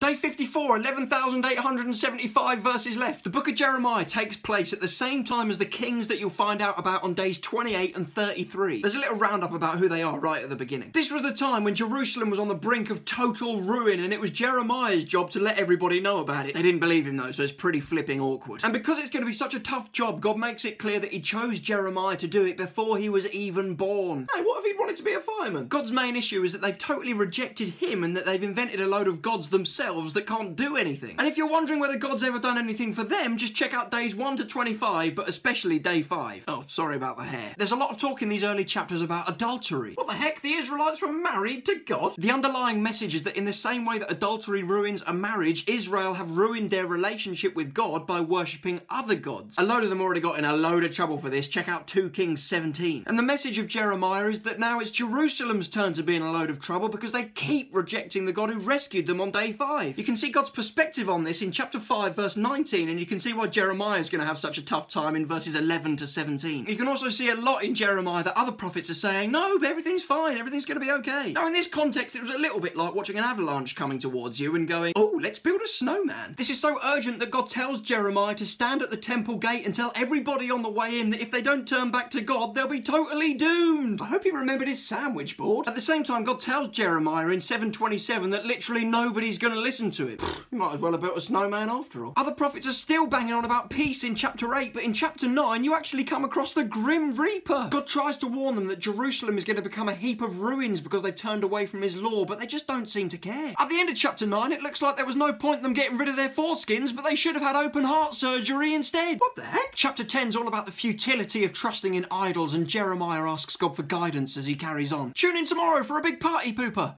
Day 54, 11,875 verses left. The book of Jeremiah takes place at the same time as the kings that you'll find out about on days 28 and 33. There's a little roundup about who they are right at the beginning. This was the time when Jerusalem was on the brink of total ruin and it was Jeremiah's job to let everybody know about it. They didn't believe him though, so it's pretty flipping awkward. And because it's going to be such a tough job, God makes it clear that he chose Jeremiah to do it before he was even born. Hey, what if he'd wanted to be a fireman? God's main issue is that they've totally rejected him and that they've invented a load of gods themselves that can't do anything. And if you're wondering whether God's ever done anything for them, just check out days 1 to 25, but especially day 5. Oh, sorry about the hair. There's a lot of talk in these early chapters about adultery. What the heck? The Israelites were married to God? The underlying message is that in the same way that adultery ruins a marriage, Israel have ruined their relationship with God by worshipping other gods. A load of them already got in a load of trouble for this. Check out 2 Kings 17. And the message of Jeremiah is that now it's Jerusalem's turn to be in a load of trouble because they keep rejecting the God who rescued them on day 5. 5. You can see God's perspective on this in chapter 5, verse 19, and you can see why Jeremiah is going to have such a tough time in verses 11 to 17. You can also see a lot in Jeremiah that other prophets are saying, no, everything's fine, everything's going to be okay. Now, in this context, it was a little bit like watching an avalanche coming towards you and going, oh, let's build a snowman. This is so urgent that God tells Jeremiah to stand at the temple gate and tell everybody on the way in that if they don't turn back to God, they'll be totally doomed. I hope he remembered his sandwich board. At the same time, God tells Jeremiah in 727 that literally nobody's going to listen listen to it. You might as well have built a snowman after all. Other prophets are still banging on about peace in chapter 8, but in chapter 9 you actually come across the Grim Reaper. God tries to warn them that Jerusalem is going to become a heap of ruins because they've turned away from his law, but they just don't seem to care. At the end of chapter 9 it looks like there was no point them getting rid of their foreskins, but they should have had open heart surgery instead. What the heck? Chapter 10 is all about the futility of trusting in idols and Jeremiah asks God for guidance as he carries on. Tune in tomorrow for a big party pooper.